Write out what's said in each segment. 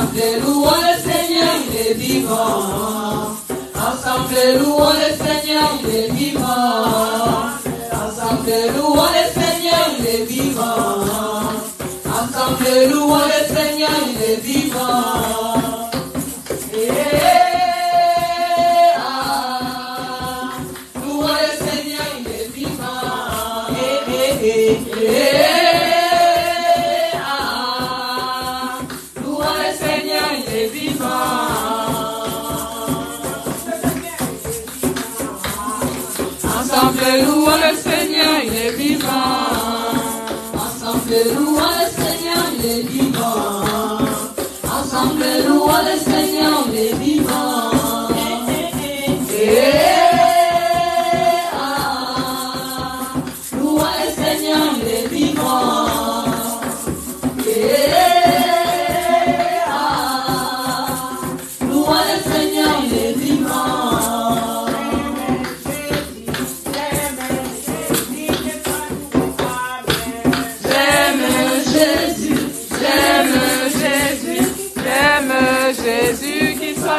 Asambleluo al Señor y le dimos. Asambleluo al Señor y le dimos. Asambleluo al le y le.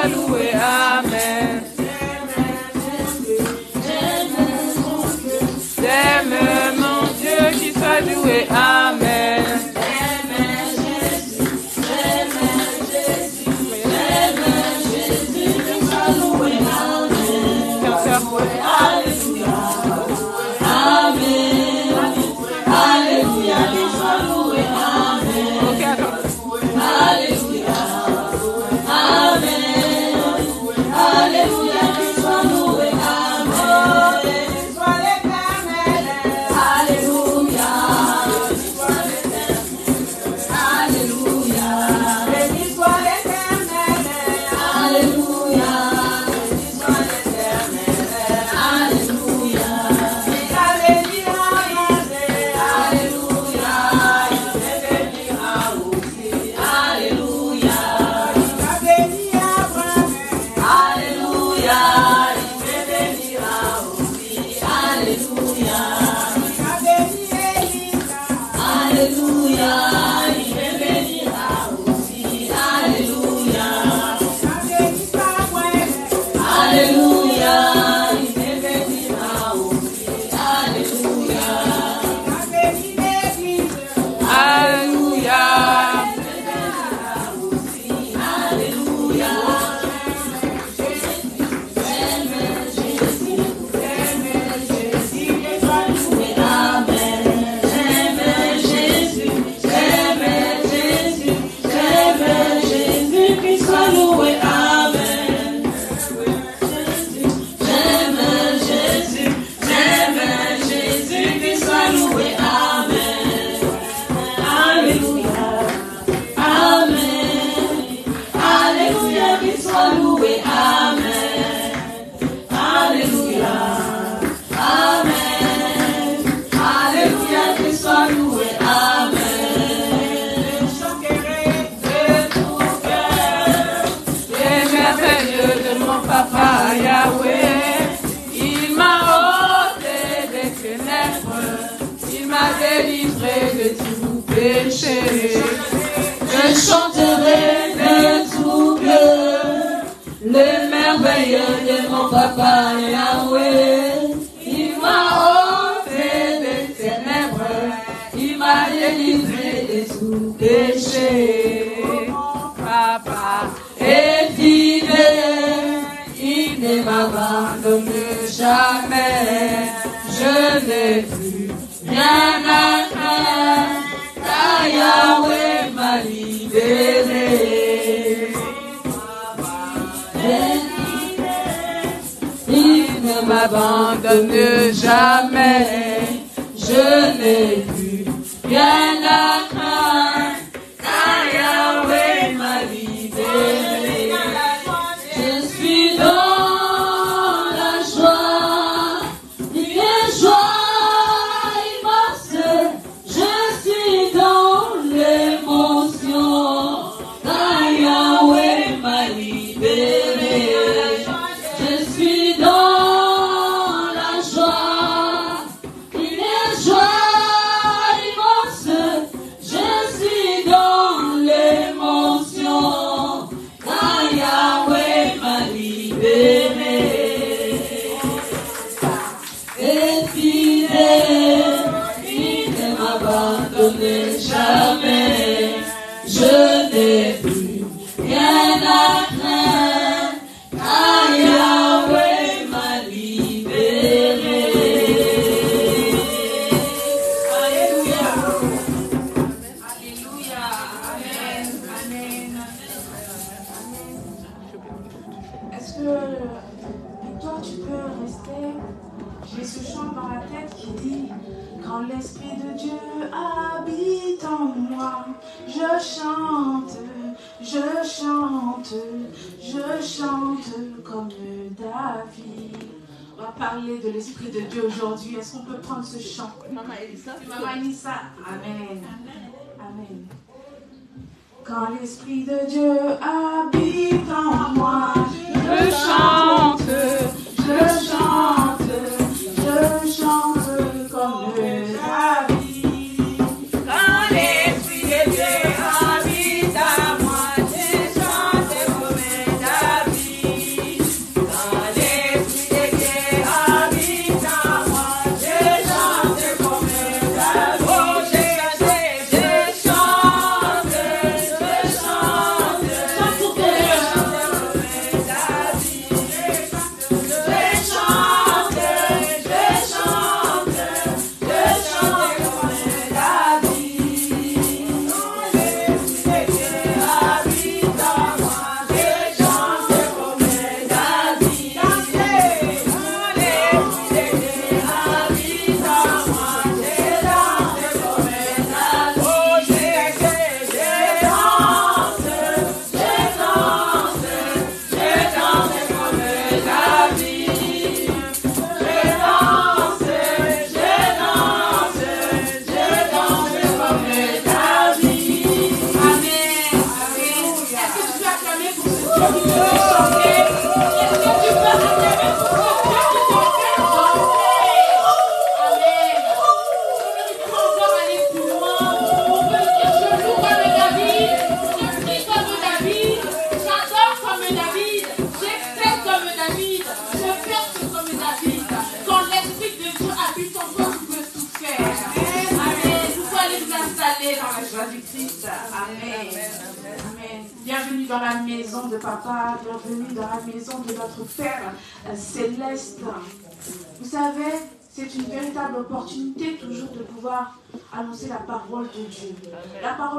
the way I'm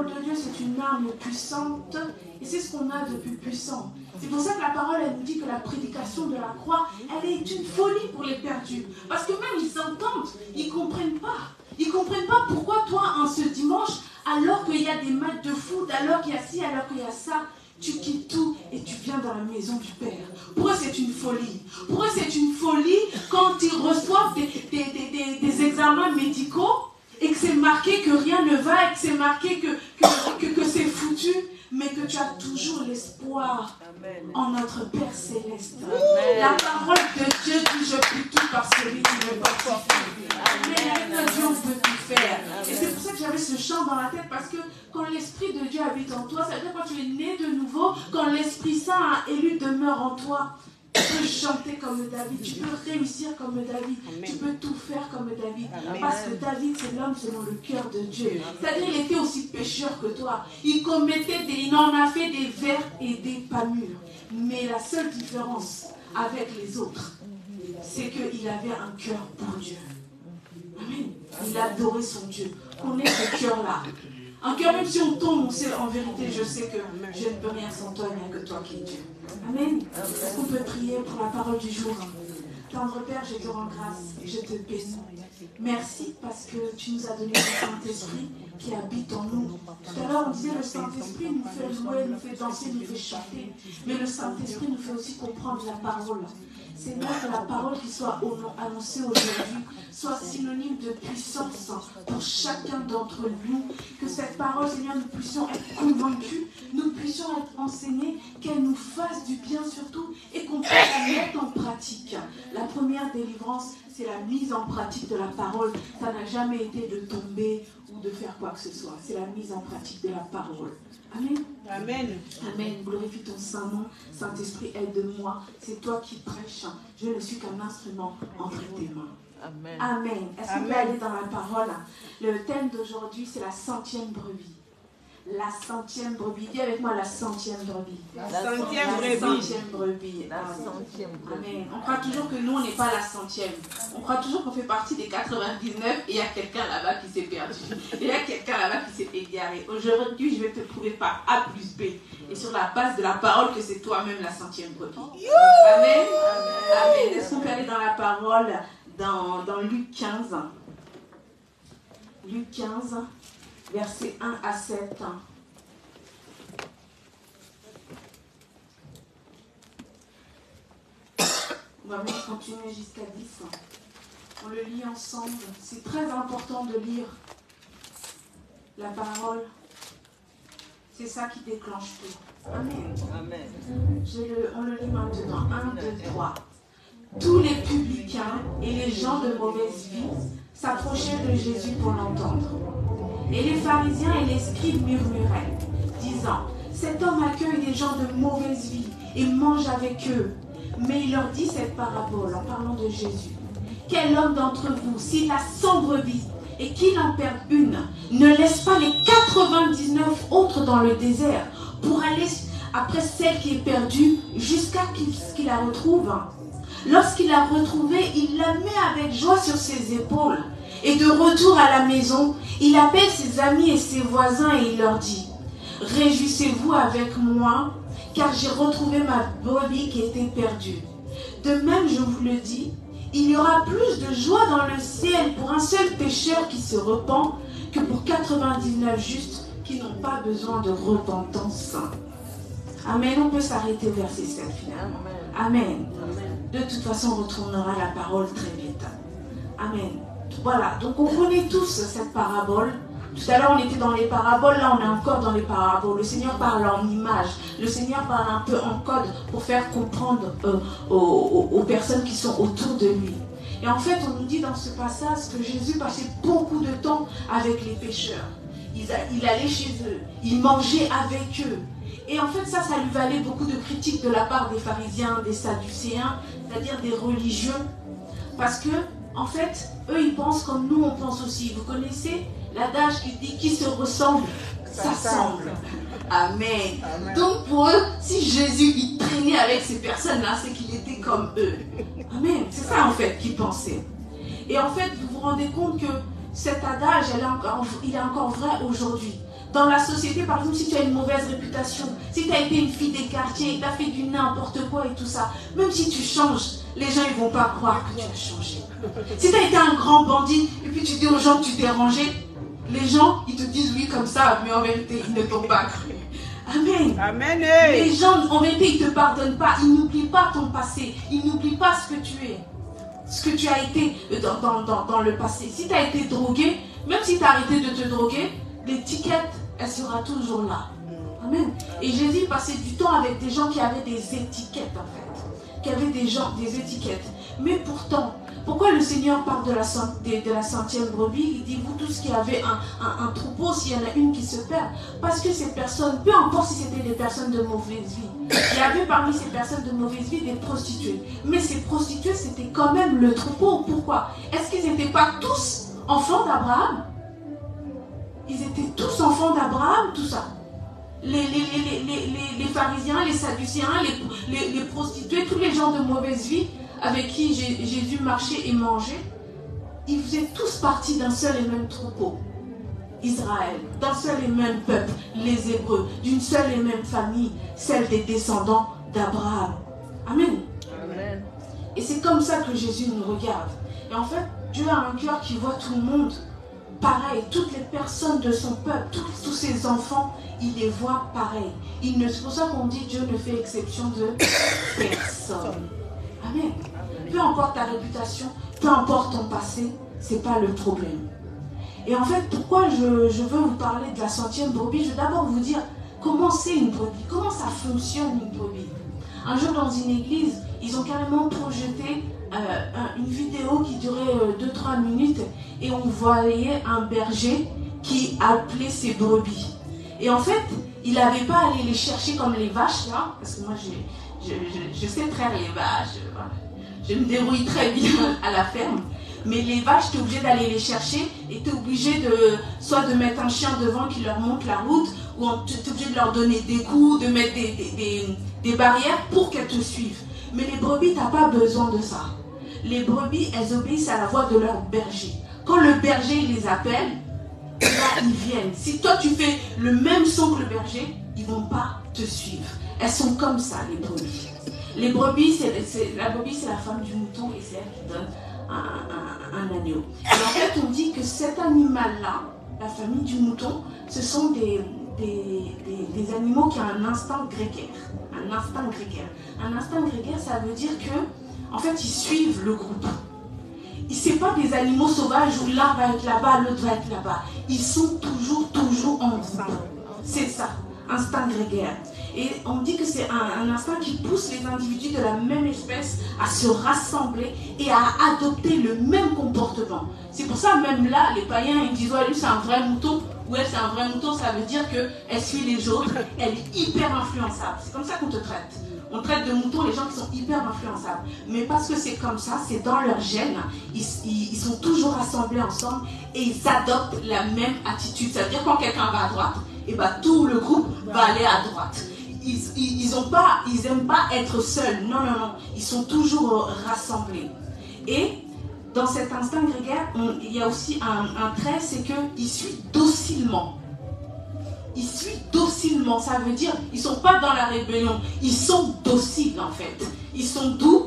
de Dieu, c'est une arme puissante et c'est ce qu'on a de plus puissant. C'est pour ça que la parole, elle nous dit que la prédication de la croix, elle est une folie pour les perdus. Parce que même ils entendent, ils ne comprennent pas. Ils ne comprennent pas pourquoi toi, en ce dimanche, alors qu'il y a des matchs de foot, alors qu'il y a ci, alors qu'il y a ça, tu quittes tout et tu viens dans la maison du Père. Pour eux, c'est une folie. Pour eux, c'est une folie quand ils reçoivent des- des- des- des examens médicaux et que c'est marqué que rien ne va et que c'est marqué que, que, que- que c'est foutu, mais que tu as toujours l'espoir en notre Père céleste. La parole de Dieu dit Je puis tout par celui qui me fortifie. Notre Dieu, on peut tout faire. Et c'est pour ça que j'avais ce chant dans la tête parce que quand l'Esprit de Dieu habite en toi, ça veut dire quand tu es né de nouveau, quand l'Esprit Saint a élu demeure en toi. Tu peux chanter comme David, tu peux réussir comme David, tu peux tout faire comme David. Parce que David, c'est l'homme selon le cœur de Dieu. C'est-à-dire, il était aussi pécheur que toi. Il commettait des. Il en a fait des verts et des pas mûrs. Mais la seule différence avec les autres, c'est qu'il avait un cœur pour Dieu. Amen. Il adorait son Dieu. On est ce cœur-là. Cœur, même si on tombe, on sait en vérité, je sais que je ne peux rien sans toi, il que toi qui es Dieu. Amen. Est-ce qu'on peut prier pour la parole du jour? Tendre Père, je te rends grâce et je te bénis. Merci parce que tu nous as donné le Saint-Esprit qui habite en nous. Tout à l'heure, on disait le Saint-Esprit nous fait jouer, nous fait danser, nous fait chanter. Mais le Saint-Esprit nous fait aussi comprendre la parole. Seigneur, que la parole qui soit annoncée aujourd'hui soit synonyme de puissance pour chacun d'entre nous. Que cette parole, Seigneur, nous puissions être convaincus, nous puissions être enseignés, qu'elle nous fasse du bien surtout et qu'on puisse la mettre en pratique. La première délivrance, c'est la mise en pratique de la parole. Ça n'a jamais été de tomber ou de faire quoi que ce soit. C'est la mise en pratique de la parole. Amen. Amen. Amen. Glorifie ton saint nom. Saint-Esprit, aide-moi. C'est toi qui prêches. Je ne suis qu'un instrument entre tes mains. Amen. Amen. Est-ce qu'on peut aller dans la parole? Le thème d'aujourd'hui, c'est la centième brebis. La centième brebis. Dis avec moi la centième brebis. La La centième La brebis. centième brebis. La centième brebis. Amen. On croit toujours que nous, on n'est pas la centième. On croit toujours qu'on fait partie des 99 et il y a quelqu'un là-bas qui s'est perdu. Il y a quelqu'un là-bas qui s'est égaré. Aujourd'hui, je vais te prouver par A plus B. Et sur la base de la parole que c'est toi-même la centième brebis. Amen. Amen. Est-ce qu'on peut aller dans la parole dans, dans Luc 15 Luc 15, versets 1 à 7. On va même continuer jusqu'à 10. On le lit ensemble. C'est très important de lire la parole. C'est ça qui déclenche tout. Amen. Amen. Je le- on le lit maintenant. 1, 2, 3. Tous les publicains et les gens de mauvaise vie s'approchaient de Jésus pour l'entendre. Et les pharisiens et les scribes murmuraient, disant, Cet homme accueille des gens de mauvaise vie et mange avec eux. Mais il leur dit cette parabole en parlant de Jésus. Quel homme d'entre vous, s'il a 100 brebis et qu'il en perd une, ne laisse pas les 99 autres dans le désert pour aller après celle qui est perdue jusqu'à qu'il qu'il la retrouve Lorsqu'il l'a retrouvée, il la met avec joie sur ses épaules. Et de retour à la maison, il appelle ses amis et ses voisins et il leur dit, Réjouissez-vous avec moi, car j'ai retrouvé ma brebis qui était perdue. De même, je vous le dis, il y aura plus de joie dans le ciel pour un seul pécheur qui se repent que pour 99 justes qui n'ont pas besoin de repentance. Amen. On peut s'arrêter au verset 7 finalement. Amen. De toute façon, on retournera la parole très vite. Amen. Voilà, donc on connaît tous cette parabole. Tout à l'heure, on était dans les paraboles, là, on est encore dans les paraboles. Le Seigneur parle en images. Le Seigneur parle un peu en code pour faire comprendre euh, aux, personnes qui sont autour de lui. Et en fait, on nous dit dans ce passage que Jésus passait beaucoup de temps avec les pécheurs. Il, il allait chez eux, il mangeait avec eux. Et en fait, ça, ça lui valait beaucoup de critiques de la part des pharisiens, des sadducéens, c'est-à-dire des religieux. Parce que, en fait, eux, ils pensent comme nous, on pense aussi. Vous connaissez l'adage qui dit qui se ressemble, s'assemble. Amen. Amen. Donc pour eux, si Jésus il traînait avec ces personnes-là, c'est qu'il était comme eux. Amen. C'est ça en fait qu'ils pensaient. Et en fait, vous vous rendez compte que cet adage, elle est encore- il est encore vrai aujourd'hui. Dans la société, par exemple, si tu as une mauvaise réputation, si tu as été une fille des quartiers, tu as fait du n'importe quoi et tout ça, même si tu changes, les gens ils vont pas croire que tu as changé. Si tu as été un grand bandit et puis tu dis aux gens que tu t'es rangé, les gens ils te disent oui comme ça, mais en vérité ils ne t'ont pas cru. Amen. Amen. Les gens, en vérité, ils ne te pardonnent pas. Ils n'oublient pas ton passé. Ils n'oublient pas ce que tu es. Ce que tu as été dans, dans- dans- dans le passé. Si tu as été drogué, même si tu as arrêté de te droguer, l'étiquette, elle sera toujours là. Amen. Et Jésus passait du temps avec des gens qui avaient des étiquettes, en fait. Qui avaient des gens, des étiquettes. Mais pourtant, pourquoi le Seigneur parle de la, centième brebis? Il dit, vous tous qui avez un- un troupeau, s'il y en a une qui se perd. Parce que ces personnes, peu importe si c'était des personnes de mauvaise vie, il y avait parmi ces personnes de mauvaise vie des prostituées. Mais ces prostituées, c'était quand même le troupeau. Pourquoi? Est-ce qu'ils n'étaient pas tous enfants d'Abraham? Ils étaient tous enfants d'Abraham, tout ça. Les, les, les, les, les, les- les pharisiens, les sadducéens, les, les, les prostituées, tous les gens de mauvaise vie avec qui Jé- Jésus marchait et mangeait, ils faisaient tous partie d'un seul et même troupeau. Israël, d'un seul et même peuple, les Hébreux, d'une seule et même famille, celle des descendants d'Abraham. Amen. Amen. Et c'est comme ça que Jésus nous regarde. Et en fait, Dieu a un cœur qui voit tout le monde pareil. Toutes les personnes de son peuple, tous, ses enfants, il les voit pareil. Il ne, c'est pour ça qu'on dit Dieu ne fait exception de personne. Amen. Peu importe ta réputation, peu importe ton passé, c'est pas le problème. Et en fait, pourquoi je, je veux vous parler de la centième brebis? Je veux d'abord vous dire comment c'est une brebis, comment ça fonctionne une brebis? Un jour dans une église, ils ont carrément projeté une vidéo qui durait 2-3 minutes et on voyait un berger qui appelait ses brebis. Et en fait, il n'avait pas à aller les chercher comme les vaches là, parce que moi j'ai- je, je- je sais traire les vaches, euh, je me débrouille très bien à la ferme. Mais les vaches, tu es obligé d'aller les chercher et tu es obligé de soit de mettre un chien devant qui leur montre la route on- tu es obligé de leur donner des coups, de mettre des- des- des barrières pour qu'elles te suivent. Mais les brebis, tu n'as pas besoin de ça. Les brebis, elles obéissent à la voix de leur berger. Quand le berger les appelle, là, ils viennent. Si toi, tu fais le même son que le berger, ils vont pas te suivre. Elles sont comme ça, les brebis. Les brebis, c'est, la brebis, c'est la femme du mouton et c'est elle qui donne un, agneau. Et en fait, on dit que cet animal-là, la famille du mouton, ce sont des, des, des- des animaux qui ont un instinct grégaire. Un instinct grégaire. Un instinct grégaire, ça veut dire que, en fait, ils suivent le groupe. Et C'est pas des animaux sauvages où l'un va être là-bas, l'autre va être là-bas. Ils sont toujours, toujours en groupe. C'est ça, instinct grégaire. Et on dit que c'est un, un instinct qui pousse les individus de la même espèce à se rassembler et à adopter le même comportement. C'est pour ça même là, les païens ils disent ouais lui c'est un vrai mouton. Ouais c'est un vrai mouton, ça veut dire qu'elle suit les autres, elle est hyper influençable. C'est comme ça qu'on te traite. On traite de moutons les gens qui sont hyper influençables. Mais parce que c'est comme ça, c'est dans leur gène, ils, sont toujours rassemblés ensemble et ils adoptent la même attitude. Ça veut dire quand quelqu'un va à droite, et ben tout le groupe va aller à droite. Ils, ils, ils ont pas, pas être seuls. Non, non, non. Ils sont toujours rassemblés. Et dans cet instinct grégaire, il y a aussi un trait, c'est qu'ils suivent docilement. Ils suivent docilement, ça veut dire ils sont pas dans la rébellion, ils sont dociles en fait. Ils sont doux.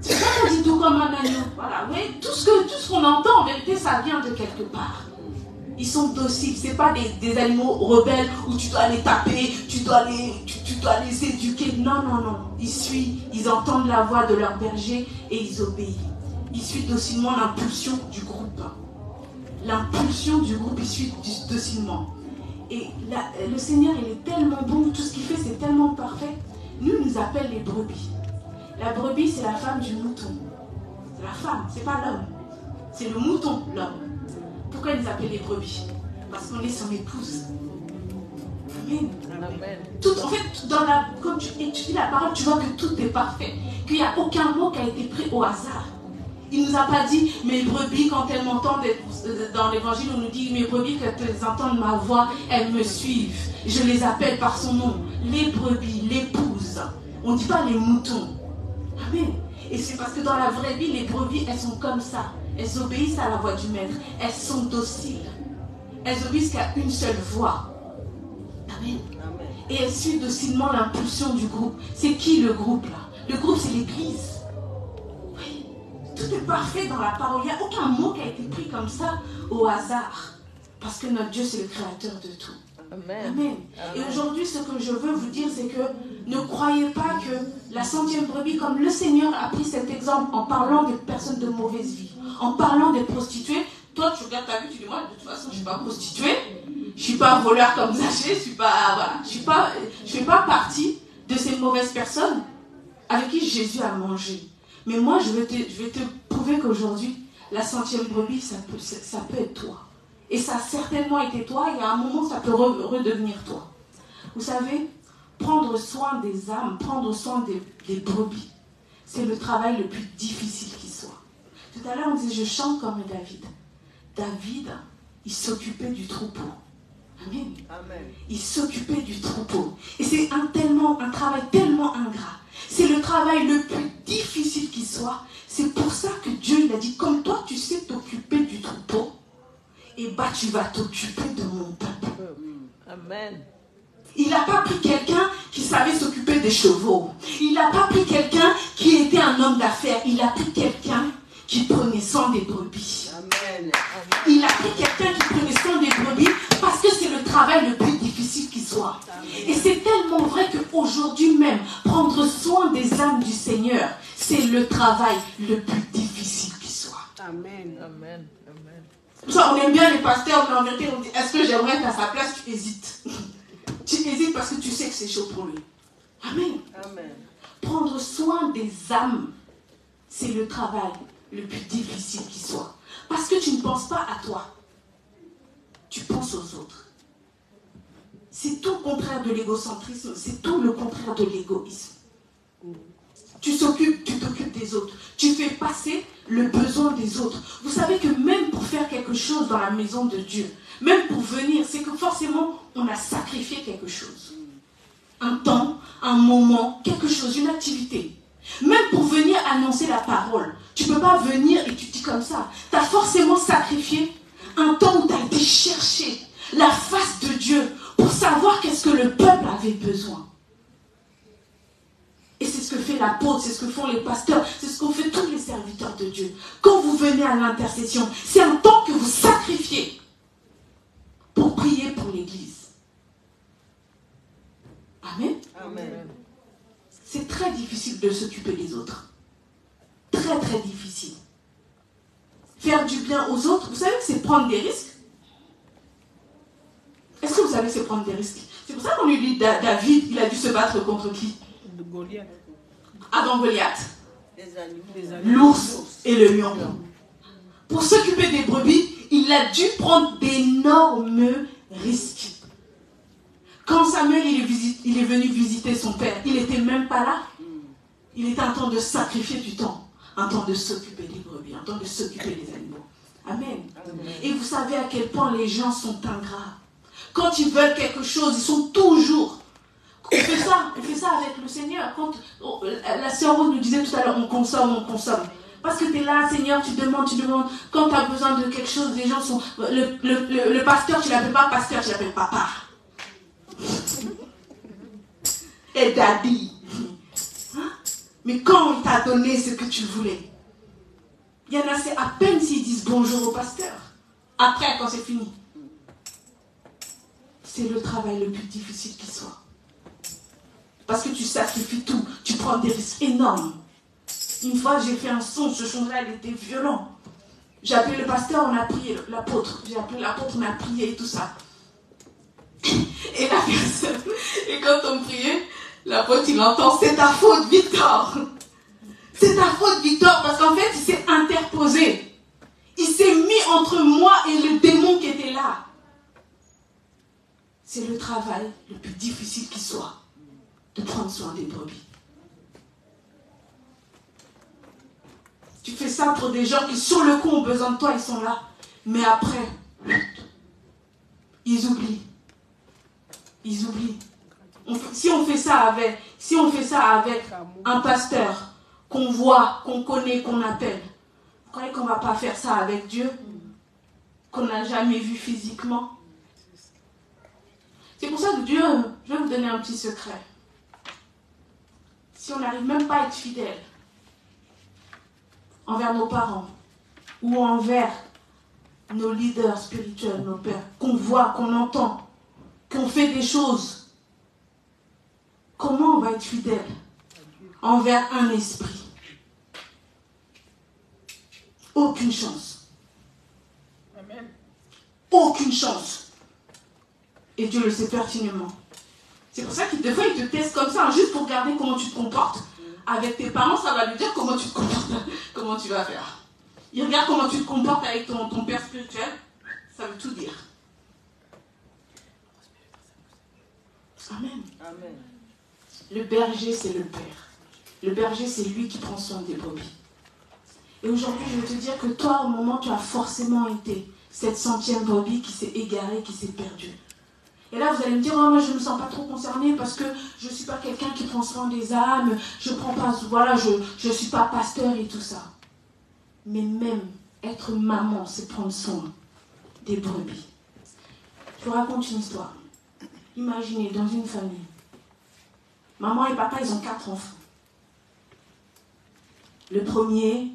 C'est ça qu'on dit doux comme un agneau. Voilà, tout ce que tout ce qu'on entend en vérité, ça vient de quelque part. Ils sont dociles, c'est pas des, des animaux rebelles où tu dois les taper, tu dois les, tu, tu dois les éduquer. Non, non, non. Ils suivent, ils entendent la voix de leur berger et ils obéissent. Ils suivent docilement l'impulsion du groupe. L'impulsion du groupe, ils suivent docilement. Et la- le Seigneur, il est tellement bon, tout ce qu'il fait, c'est tellement parfait. Nous, il nous appelle les brebis. La brebis, c'est la femme du mouton. C'est la femme, c'est pas l'homme. C'est le mouton, l'homme. Pourquoi il nous appelle les brebis? Parce qu'on est son épouse. Amen. Tout, en fait, dans la, quand tu étudies la parole, tu vois que tout est parfait. Qu'il n'y a aucun mot qui a été pris au hasard. Il ne nous a pas dit, mes brebis, quand elles m'entendent, dans l'évangile, on nous dit, mes brebis, quand elles entendent ma voix, elles me suivent. Je les appelle par son nom. Les brebis, l'épouse. On ne dit pas les moutons. Amen. Et c'est parce que dans la vraie vie, les brebis, elles sont comme ça. Elles obéissent à la voix du maître. Elles sont dociles. Elles obéissent qu'à une seule voix. Amen. Et elles suivent docilement l'impulsion du groupe. C'est qui le groupe là? Le groupe, c'est l'Église. Tout est parfait dans la parole. Il n'y a aucun mot qui a été pris comme ça au hasard. Parce que notre Dieu, c'est le créateur de tout. Amen. Et aujourd'hui, ce que je veux vous dire, c'est que ne croyez pas que la centième brebis, comme le Seigneur a pris cet exemple en parlant des personnes de mauvaise vie, en parlant des prostituées, toi tu regardes ta vie, tu dis moi de toute façon je ne suis pas prostituée, je ne suis pas voleur comme Zaché, je suis pas voilà, je suis pas je fais pas partie de ces mauvaises personnes avec qui Jésus a mangé. Mais moi je vais te, je vais te prouver qu'aujourd'hui la centième brebis ça peut ça peut être toi. Et ça a certainement été toi, et à un moment, ça peut re- redevenir toi. Vous savez, prendre soin des âmes, prendre soin des, des brebis, c'est le travail le plus difficile qui soit. Tout à l'heure, on disait, je chante comme David. David, il s'occupait du troupeau. Amen. Il s'occupait du troupeau. Et c'est un, tellement, un travail tellement ingrat. C'est le travail le plus difficile qui soit. C'est pour ça que Dieu il a dit, comme toi, tu sais t'occuper du troupeau, et bah tu vas t'occuper de mon peuple. Amen. Il n'a pas pris quelqu'un qui savait s'occuper des chevaux. Il n'a pas pris quelqu'un qui était un homme d'affaires. Il a pris quelqu'un qui prenait soin des brebis. Il a pris quelqu'un qui prenait soin des brebis parce que c'est le travail le plus Et c'est tellement vrai qu'aujourd'hui même, prendre soin des âmes du Seigneur, c'est le travail le plus difficile qui soit. Amen. Amen. Ça, on aime bien les pasteurs, mais en vérité, on dit est-ce que j'aimerais être à sa place Tu hésites? tu hésites parce que tu sais que c'est chaud pour lui. Amen. Amen. Prendre soin des âmes, c'est le travail le plus difficile qui soit. Parce que tu ne penses pas à toi. Tu penses aux autres. C'est tout le contraire de l'égocentrisme, c'est tout le contraire de l'égoïsme. Tu s'occupes, tu t'occupes des autres. Tu fais passer le besoin des autres. Vous savez que même pour faire quelque chose dans la maison de Dieu, même pour venir, c'est que forcément, on a sacrifié quelque chose. Un temps, un moment, quelque chose, une activité. Même pour venir annoncer la parole, tu ne peux pas venir et tu dis comme ça. Tu as forcément sacrifié un temps où tu as été chercher la face de Dieu pour savoir qu'est-ce que le peuple avait besoin. Et c'est ce que fait l'apôtre, c'est ce que font les pasteurs, c'est ce qu'ont fait tous les serviteurs de Dieu. Quand vous venez à l'intercession, c'est un temps que vous sacrifiez pour prier pour l'Église. Amen. Amen. C'est très difficile de s'occuper des autres. Très très difficile. Faire du bien aux autres, vous savez que c'est prendre des risques. Est-ce que vous savez c'est prendre des risques? C'est pour ça qu'on lui dit Da- David, il a dû se battre contre qui? De Goliath. Avant Goliath, Des animaux. Les animaux. l'ours et le lion. Pour s'occuper des brebis, il a dû prendre d'énormes risques. Quand Samuel il est, visite- il est venu visiter son père, il n'était même pas là. Il était en train de sacrifier du temps, en train de s'occuper des brebis, en train de s'occuper des animaux. Amen. Et vous savez à quel point les gens sont ingrats. Quand ils veulent quelque chose, ils sont toujours. On fait ça, on fait ça avec le Seigneur. Oh, la sœur Rose nous disait tout à l'heure, on consomme, on consomme. Parce que tu es là, Seigneur, tu demandes, tu demandes. Quand tu as besoin de quelque chose, les gens sont. Le, pasteur, tu l'appelles pas pasteur, tu l'appelles papa. Et daddy. Hein? Mais quand il t'a donné ce que tu voulais, il y en a, c'est à peine s'ils disent bonjour au pasteur. Après, quand c'est fini. C'est le travail le plus difficile qui soit. Parce que tu sacrifies tout, tu prends des risques énormes. Une fois, j'ai fait un son, ce son-là, il était violent. J'ai appelé le pasteur, on a prié, l'apôtre. J'ai appelé l'apôtre, on a prié et tout ça. Et la et quand on priait, l'apôtre, il entend, c'est ta faute, Victor. C'est ta faute, Victor, parce qu'en fait, il s'est interposé. Il s'est mis entre moi et le démon qui était là. C'est le travail le plus difficile qui soit de prendre soin des brebis. Tu fais ça pour des gens qui, sur le coup, ont besoin de toi, ils sont là. Mais après, ils oublient. Ils oublient. Si on fait ça avec, un pasteur qu'on voit, qu'on connaît, qu'on appelle, vous croyez qu'on va pas faire ça avec Dieu? Qu'on n'a jamais vu physiquement? C'est pour ça que Dieu, je vais vous donner un petit secret. Si on n'arrive même pas à être fidèle envers nos parents ou envers nos leaders spirituels, nos pères, qu'on voit, qu'on entend, qu'on fait des choses, comment on va être fidèle envers un esprit? Aucune chance. Amen. Aucune chance. Et Dieu le sait pertinemment. C'est pour ça qu'il des fois, il te teste comme ça, hein, juste pour regarder comment tu te comportes. Avec tes parents, ça va lui dire comment tu te comportes, comment tu vas faire. Il regarde comment tu te comportes avec ton, ton père spirituel, ça veut tout dire. Amen. Amen. Le berger, c'est le Père. Le berger, c'est lui qui prend soin des brebis. Et aujourd'hui, je veux te dire que toi, au moment, tu as forcément été cette centième brebis qui s'est égarée, qui s'est perdue. Et là, vous allez me dire, oh, moi, je ne me sens pas trop concernée parce que je ne suis pas quelqu'un qui prend soin des âmes, je prends pas, voilà, je ne suis pas pasteur et tout ça. Mais même être maman, c'est prendre soin des brebis. Je vous raconte une histoire. Imaginez, dans une famille, Maman et papa, ils ont quatre enfants. Le premier,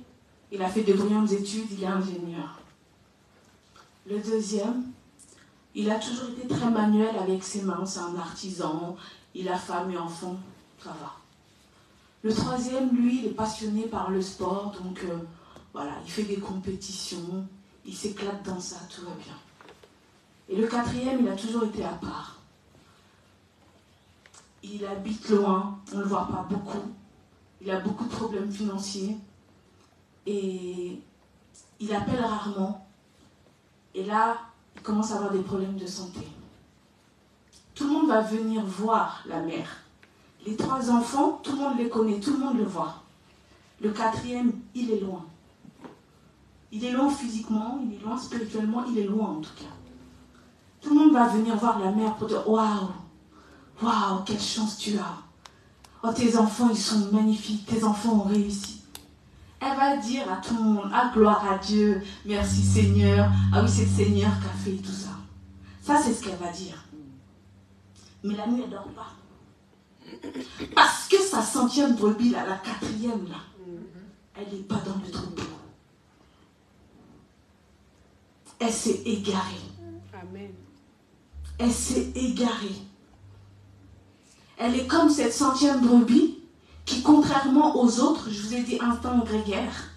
il a fait de brillantes études, il est ingénieur. Le deuxième, il a toujours été très manuel avec ses mains, c'est un artisan, il a femme et enfant, ça va. Le troisième, lui, il est passionné par le sport, donc euh, voilà, il fait des compétitions, il s'éclate dans ça, tout va bien. Et le quatrième, il a toujours été à part. Il habite loin, on ne le voit pas beaucoup. Il a beaucoup de problèmes financiers. Et il appelle rarement. Et là, commence à avoir des problèmes de santé. Tout le monde va venir voir la mère. Les trois enfants, tout le monde les connaît, tout le monde le voit. Le quatrième, il est loin. Il est loin physiquement, il est loin spirituellement, il est loin en tout cas. Tout le monde va venir voir la mère pour dire Waouh, waouh, quelle chance tu as. Oh, tes enfants, ils sont magnifiques, tes enfants ont réussi. Elle va dire à tout le monde Ah, gloire à Dieu, merci Seigneur. Ah oui, c'est le Seigneur qui a fait tout ça. Ça, c'est ce qu'elle va dire. Mais la nuit, elle ne dort pas. Parce que sa centième brebis, là, la quatrième, là, elle n'est pas dans le troupeau. Elle s'est égarée. Amen. Elle s'est égarée. Elle est comme cette centième brebis qui, contrairement aux autres, je vous ai dit instinct grégaire,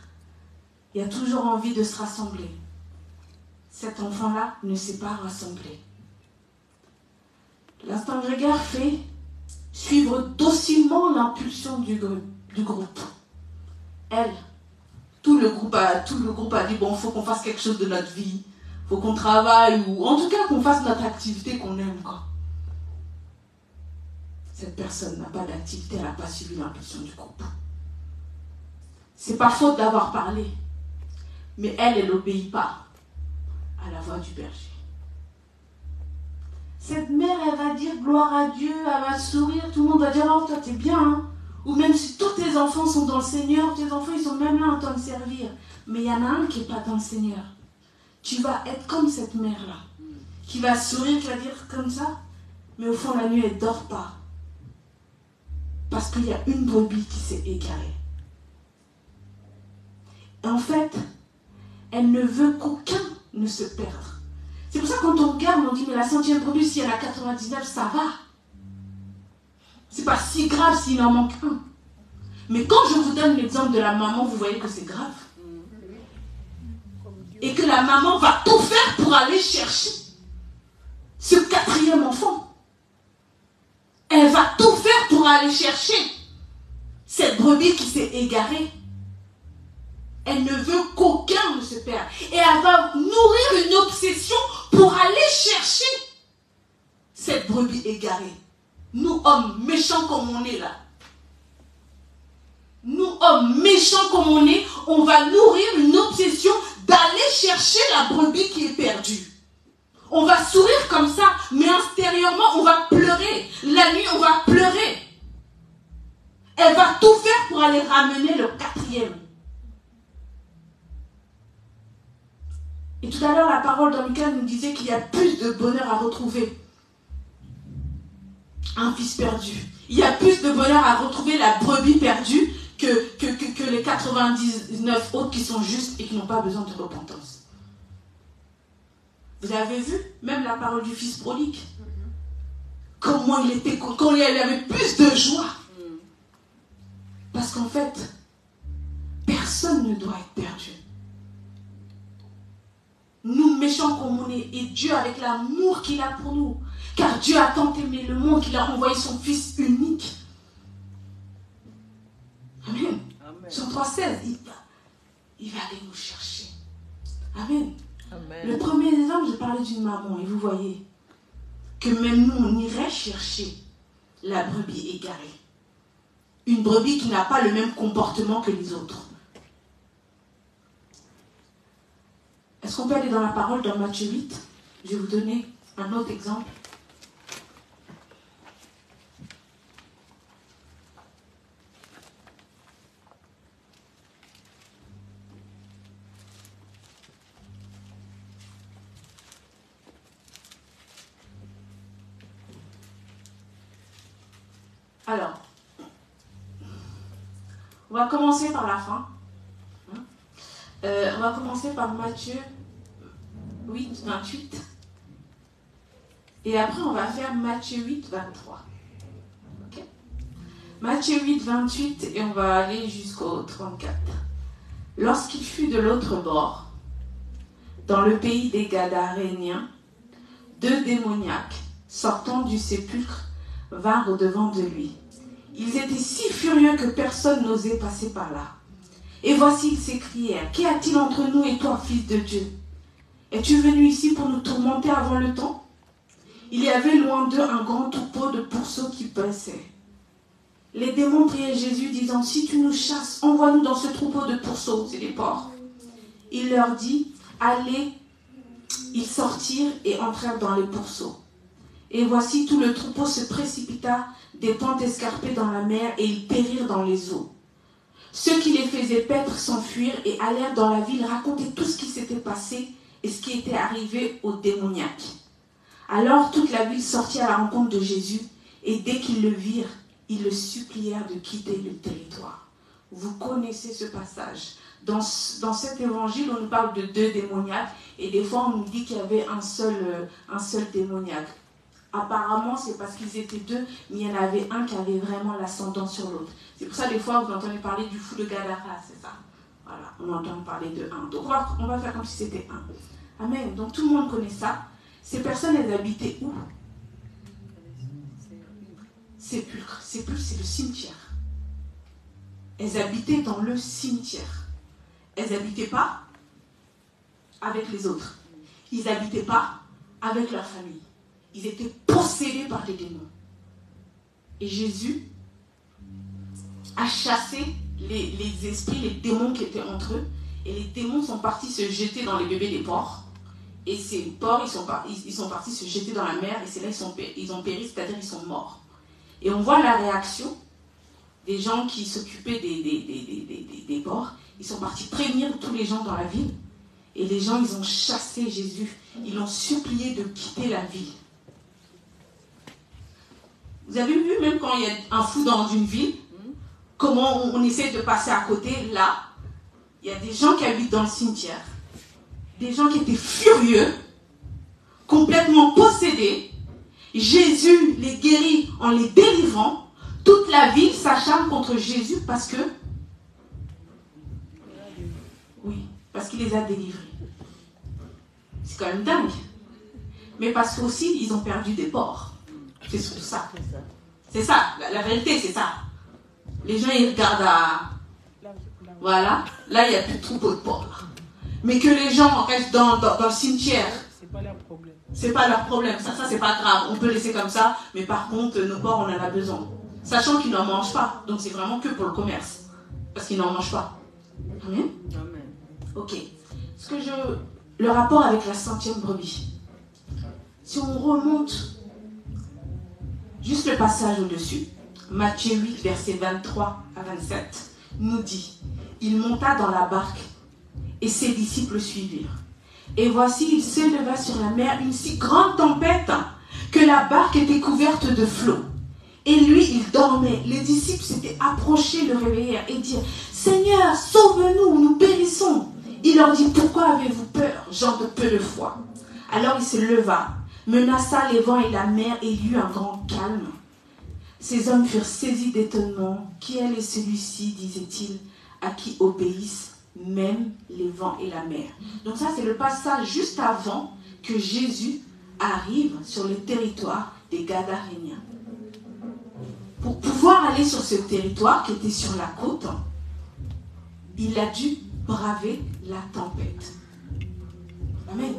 il y a toujours envie de se rassembler. Cet enfant-là ne s'est pas rassemblé. L'instinct grégaire fait suivre docilement l'impulsion du, groupe. Elle, tout le groupe a, dit bon, faut qu'on fasse quelque chose de notre vie, faut qu'on travaille ou en tout cas qu'on fasse notre activité qu'on aime. Cette personne n'a pas d'activité, elle n'a pas suivi l'impulsion du groupe. C'est pas faute d'avoir parlé, mais elle, elle n'obéit pas à la voix du berger. Cette mère, elle va dire gloire à Dieu, elle va sourire, tout le monde va dire oh toi t'es bien. hein. Ou même si tous tes enfants sont dans le Seigneur, tes enfants ils sont même là en train de servir. Mais il y en a un qui n'est pas dans le Seigneur. Tu vas être comme cette mère-là, qui va sourire, qui va dire comme ça, mais au fond la nuit elle dort pas. Parce qu'il y a une brebis qui s'est égarée. Et en fait, elle ne veut qu'aucun ne se perdre. C'est pour ça que quand on regarde, on dit, mais la centième brebis, si elle a 99, ça va. C'est pas si grave s'il en manque un. Mais quand je vous donne l'exemple de la maman, vous voyez que c'est grave. Et que la maman va tout faire pour aller chercher ce quatrième enfant. Elle va tout faire pour aller chercher cette brebis qui s'est égarée. Elle ne veut qu'aucun ne se perde. Et elle va nourrir une obsession pour aller chercher cette brebis égarée. Nous, hommes méchants comme on est là, nous, hommes méchants comme on est, on va nourrir une obsession d'aller chercher la brebis qui est perdue. On va sourire comme ça, mais intérieurement, on va pleurer. La nuit, on va pleurer. Elle va tout faire pour aller ramener le quatrième. Et tout à l'heure, la parole d'Amical nous disait qu'il y a plus de bonheur à retrouver. Un fils perdu. Il y a plus de bonheur à retrouver la brebis perdue que, que, que, que les 99 autres qui sont justes et qui n'ont pas besoin de repentance. Vous avez vu même la parole du fils prodigue? Comment il était, quand il avait plus de joie. Parce qu'en fait, personne ne doit être perdu. Nous méchants comme on est, et Dieu avec l'amour qu'il a pour nous. Car Dieu a tant aimé le monde qu'il a envoyé son Fils unique. Amen. Sur 3.16, il il va aller nous chercher. Amen. Le premier exemple, je parlais d'une maman, et vous voyez que même nous, on irait chercher la brebis égarée. Une brebis qui n'a pas le même comportement que les autres. Est-ce qu'on peut aller dans la parole dans Matthieu 8 Je vais vous donner un autre exemple. Fin. Hein. Euh, on va commencer par Matthieu 8, 28. Et après, on va faire Matthieu 8, 23. Ok Matthieu 8, 28, et on va aller jusqu'au 34. Lorsqu'il fut de l'autre bord, dans le pays des Gadaréniens, deux démoniaques, sortant du sépulcre, vinrent au-devant de lui. Ils étaient si furieux que personne n'osait passer par là. Et voici, ils s'écrièrent, Qu'y a-t-il entre nous et toi, fils de Dieu? Es-tu venu ici pour nous tourmenter avant le temps? Il y avait loin d'eux un grand troupeau de pourceaux qui paissaient. Les démons priaient Jésus disant, si tu nous chasses, envoie-nous dans ce troupeau de pourceaux, c'est des porcs. Il leur dit, allez. Ils sortirent et entrèrent dans les pourceaux. Et voici tout le troupeau se précipita des pentes escarpées dans la mer et ils périrent dans les eaux. Ceux qui les faisaient paître s'enfuirent et allèrent dans la ville raconter tout ce qui s'était passé et ce qui était arrivé aux démoniaques. Alors toute la ville sortit à la rencontre de Jésus et dès qu'ils le virent, ils le supplièrent de quitter le territoire. Vous connaissez ce passage. Dans, cet évangile, on nous parle de deux démoniaques et des fois on nous dit qu'il y avait un seul, euh, un seul démoniaque. Apparemment, c'est parce qu'ils étaient deux, mais il y en avait un qui avait vraiment l'ascendant sur l'autre. C'est pour ça, des fois, vous entendez parler du fou de Gadara, c'est ça. Voilà, on entend parler de un. Donc, on va, faire comme si c'était un. Amen. Donc, tout le monde connaît ça. Ces personnes, elles habitaient où? Sépulcre. Sépulcre, c'est le cimetière. Elles habitaient dans le cimetière. Elles n'habitaient pas avec les autres. Ils n'habitaient pas avec leur famille. Ils étaient possédés par des démons. Et Jésus a chassé les, esprits, les démons qui étaient entre eux. Et les démons sont partis se jeter dans les bébés des porcs. Et ces porcs, ils sont, partis se jeter dans la mer. Et c'est là qu'ils ils ont péri, c'est-à-dire ils sont morts. Et on voit la réaction des gens qui s'occupaient des porcs. Ils sont partis prévenir tous les gens dans la ville. Et les gens, ils ont chassé Jésus. Ils l'ont supplié de quitter la ville. Vous avez vu, même quand il y a un fou dans une ville, comment on, essaie de passer à côté, là, il y a des gens qui habitent dans le cimetière, des gens qui étaient furieux, complètement possédés. Jésus les guérit en les délivrant. Toute la ville s'acharne contre Jésus parce que... Oui, parce qu'il les a délivrés. C'est quand même dingue. Mais parce qu'aussi, ils ont perdu des porcs. C'est surtout ça. C'est ça, la, la vérité, c'est ça. Les gens, ils regardent à... Voilà, là, il n'y a plus de troupeau de porcs. là. Mais que les gens restent dans, dans, dans le cimetière, C'est pas leur problème. c'est pas leur problème. Ça, ça c'est pas grave. On peut laisser comme ça, mais par contre, nos porcs, on en a besoin. Sachant qu'ils n'en mangent pas. Donc c'est vraiment que pour le commerce. Parce qu'ils n'en mangent pas. Amen. Amen. Ok. Ce que je. Le rapport avec la centième brebis. Si on remonte juste le passage au-dessus, Matthieu 8, verset 23 à 27, nous dit Il monta dans la barque et ses disciples le suivirent. Et voici, il s'éleva sur la mer une si grande tempête que la barque était couverte de flots. Et lui, il dormait. Les disciples s'étaient approchés, le réveillèrent et dirent Seigneur, sauve-nous, nous périssons. Il leur dit Pourquoi avez-vous peur, gens de peu de foi? Alors il se leva, menaça les vents et la mer et eut un grand calme. Ces hommes furent saisis d'étonnement. Qui est celui-ci, disait-il, à qui obéissent même les vents et la mer? Donc, ça, c'est le passage juste avant que Jésus arrive sur le territoire des Gadaréniens. Pour pouvoir aller sur ce territoire qui était sur la côte, il a dû braver la tempête. Amen.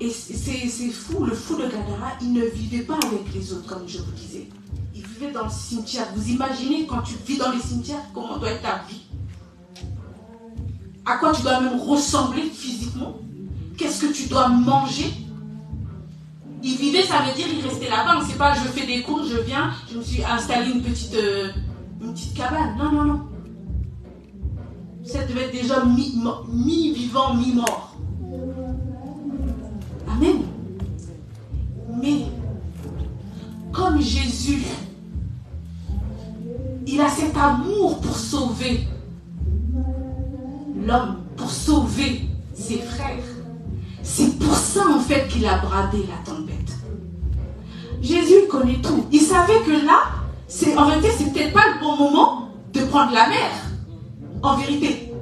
Et c'est fou, le fou de Gadara, il ne vivait pas avec les autres, comme je vous disais. Il vivait dans le cimetière. Vous imaginez quand tu vis dans les cimetières, comment doit être ta vie? À quoi tu dois même ressembler physiquement? Qu'est-ce que tu dois manger? Il vivait, ça veut dire il restait là-bas. C'est pas je fais des courses, je viens, je me suis installé une petite, euh, une petite cabane. Non, non, non. Ça devait être déjà mi- mo- mi-vivant, mi-mort. Jésus, il a cet amour pour sauver l'homme, pour sauver ses frères. C'est pour ça en fait qu'il a bradé la tempête. Jésus connaît tout. Il savait que là, c'est en vérité, c'est peut-être pas le bon moment de prendre la mer. En vérité.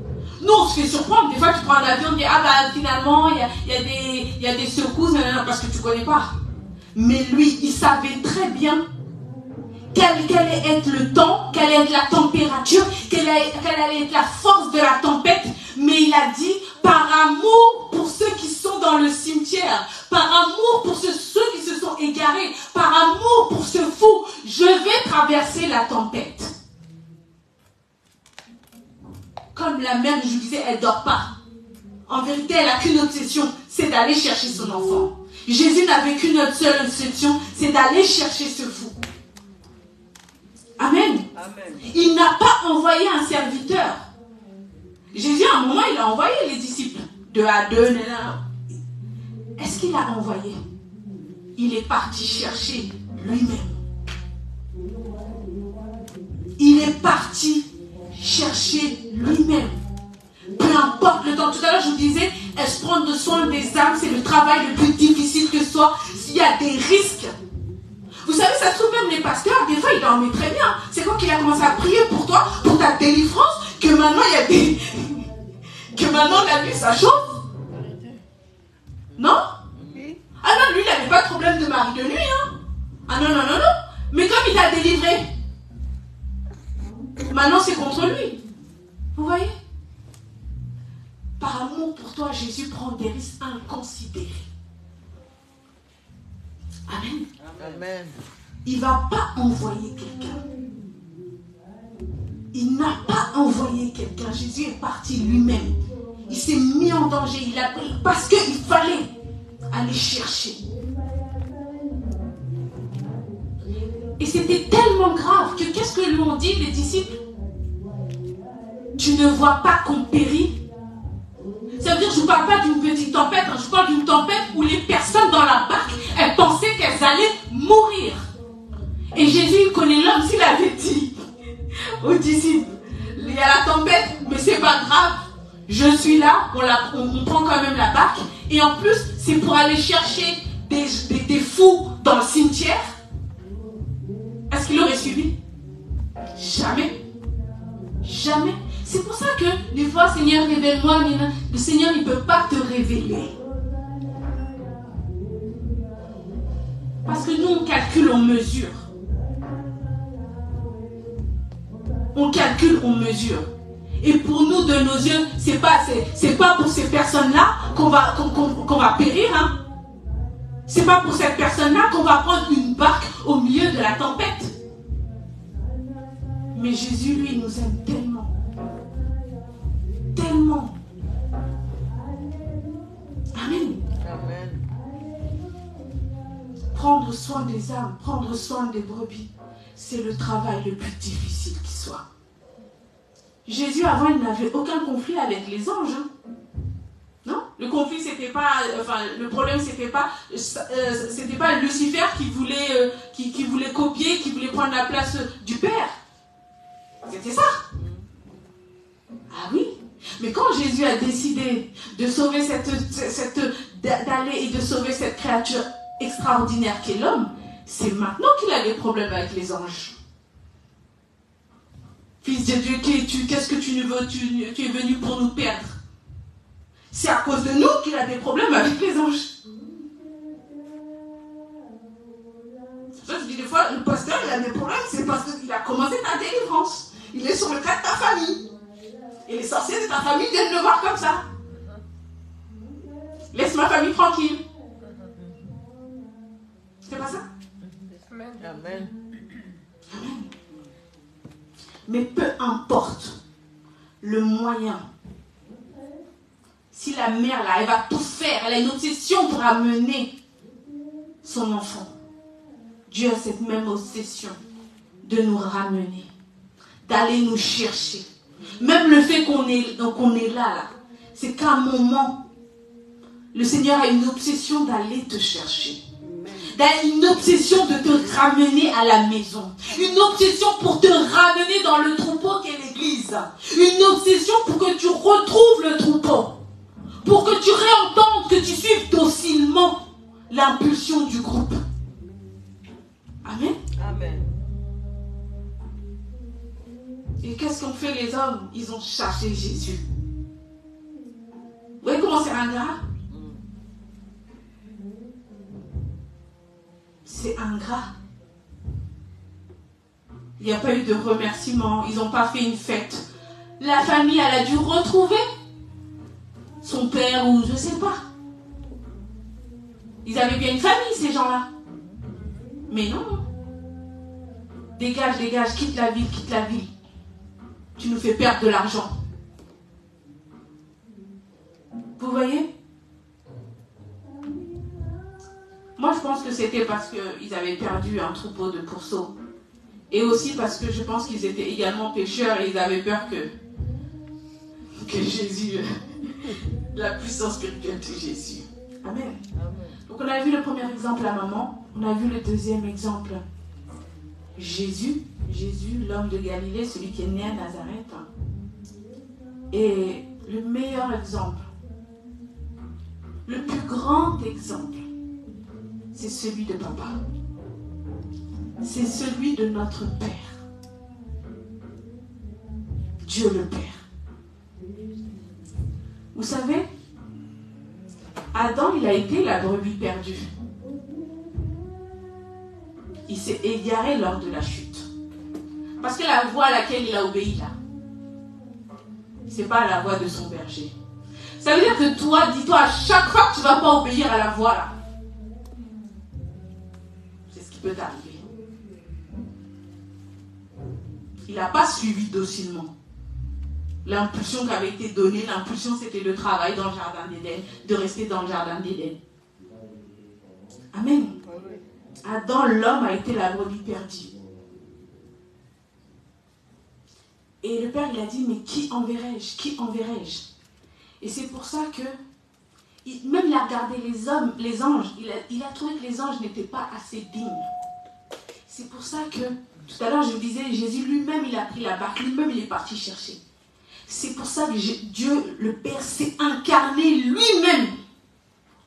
Nous, on se fait surprendre. Des fois, tu prends l'avion, tu dis, ah bah finalement, il y a, y a y a des secousses, parce que tu connais pas. Mais lui, il savait très bien quel, allait être le temps, quelle allait être la température, quelle allait, être la force de la tempête. Mais il a dit, par amour pour ceux qui sont dans le cimetière, par amour pour ceux, qui se sont égarés, par amour pour ce fou, je vais traverser la tempête. Comme la mère, vous disais, elle dort pas. En vérité, elle n'a qu'une obsession, c'est d'aller chercher son enfant. Jésus n'avait qu'une seule obsession, c'est d'aller chercher ce fou. Amen. Il n'a pas envoyé un serviteur. Jésus, à un moment, il a envoyé les disciples. Deux à deux, Est-ce qu'il a envoyé? Il est parti chercher lui-même. Il est parti chercher lui-même. Peu importe le temps. Tout à l'heure, je vous disais, est-ce prendre soin des âmes, c'est le travail le plus difficile que soit. S'il y a des risques, vous savez, ça se trouve même les pasteurs, des fois, ils dormaient très bien. C'est quand qu'il a commencé à prier pour toi, pour ta délivrance, que maintenant, il y a des... que maintenant, la nuit, ça chauffe. Non? Ah non, lui, il n'avait pas de problème de mari de nuit, hein Ah non, non, non, non. Mais comme il t'a délivré, maintenant, c'est contre lui. Vous voyez Par amour pour toi, Jésus prend des risques inconsidérés. Amen. Amen. Il ne va pas envoyer quelqu'un. Il n'a pas envoyé quelqu'un. Jésus est parti lui-même. Il s'est mis en danger. Il a pris parce qu'il fallait aller chercher. Et c'était tellement grave que qu'est-ce que lui ont dit les disciples? Tu ne vois pas qu'on périt ça veut dire, je ne parle pas d'une petite tempête, hein. je parle d'une tempête où les personnes dans la barque, elles pensaient qu'elles allaient mourir. Et Jésus connaît l'homme s'il avait dit aux disciples, il y a la tempête, mais c'est pas grave. Je suis là, on, prend quand même la barque. Et en plus, c'est pour aller chercher des, des fous dans le cimetière. Est-ce qu'il aurait suivi? Jamais. Jamais. C'est pour ça que des fois, Seigneur, révèle-moi, le Seigneur, ne peut pas te révéler. Parce que nous, on calcule, on mesure. On calcule, on mesure. Et pour nous, de nos yeux, c'est pas, c'est, pas pour ces personnes-là qu'on va, qu'on, va périr. Hein. C'est pas pour cette personne-là qu'on va prendre une barque au milieu de la tempête. Mais Jésus, lui, nous aime tellement tellement. Amen. Prendre soin des âmes, prendre soin des brebis, c'est le travail le plus difficile qui soit. Jésus, avant, il n'avait aucun conflit avec les anges. Hein. Non? Le conflit, c'était pas. Enfin, le problème, c'était pas. Euh, c'était pas Lucifer qui voulait, euh, qui, qui voulait copier, qui voulait prendre la place du Père. C'était ça. Ah oui? Mais quand Jésus a décidé de sauver cette, cette d'aller et de sauver cette créature extraordinaire qu'est l'homme, c'est maintenant qu'il a des problèmes avec les anges. Fils de Dieu, qui es-tu? Qu'est-ce que tu veux? Tu, es venu pour nous perdre. C'est à cause de nous qu'il a des problèmes avec les anges. Je dis des fois, le pasteur, a des problèmes, c'est parce qu'il a commencé ta délivrance. Il est sur le cas de ta famille. Et les sorciers de ta famille viennent le voir comme ça. Laisse ma famille tranquille. C'est pas ça? Amen. Amen. Mais peu importe le moyen. Si la mère, là, elle va tout faire, elle a une obsession pour amener son enfant. Dieu a cette même obsession de nous ramener, d'aller nous chercher. Même le fait qu'on est, là, c'est qu'à un moment, le Seigneur a une obsession d'aller te chercher. Une obsession de te ramener à la maison. Une obsession pour te ramener dans le troupeau qu'est l'église. Une obsession pour que tu retrouves le troupeau. Pour que tu réentendes, que tu suives docilement l'impulsion du groupe. Amen. Et qu'est-ce qu'ont fait les hommes? Ils ont cherché Jésus. Vous voyez comment c'est ingrat C'est ingrat. Il n'y a pas eu de remerciement. Ils n'ont pas fait une fête. La famille, elle a dû retrouver son père ou je ne sais pas. Ils avaient bien une famille, ces gens-là. Mais non. Dégage, dégage, quitte la ville, quitte la ville. Tu nous fais perdre de l'argent. Vous voyez? Moi, je pense que c'était parce qu'ils avaient perdu un troupeau de pourceaux. Et aussi parce que je pense qu'ils étaient également pécheurs et ils avaient peur que, que Jésus, la puissance spirituelle de Jésus. Amen. Donc on a vu le premier exemple, la maman. On a vu le deuxième exemple, Jésus. Jésus, l'homme de Galilée, celui qui est né à Nazareth. Et le meilleur exemple, le plus grand exemple, c'est celui de papa. C'est celui de notre Père. Dieu le Père. Vous savez, Adam, il a été la brebis perdue. Il s'est égaré lors de la chute. Parce que la voie à laquelle il a obéi là, c'est pas la voie de son berger. Ça veut dire que toi, dis-toi, à chaque fois que tu vas pas obéir à la voie là, c'est ce qui peut t'arriver. Il n'a pas suivi docilement. L'impulsion qui avait été donnée, l'impulsion c'était de travailler dans le jardin d'Éden, de rester dans le jardin d'Éden. Amen. Adam, l'homme, a été la brebis perdue. Et le Père, il a dit, mais qui enverrai-je? Qui enverrai-je? Et c'est pour ça que, même il a regardé les hommes, les anges, il a, il a trouvé que les anges n'étaient pas assez dignes. C'est pour ça que, tout à l'heure, je disais, Jésus lui-même, il a pris la barque, lui-même, il est parti chercher. C'est pour ça que Dieu, le Père, s'est incarné lui-même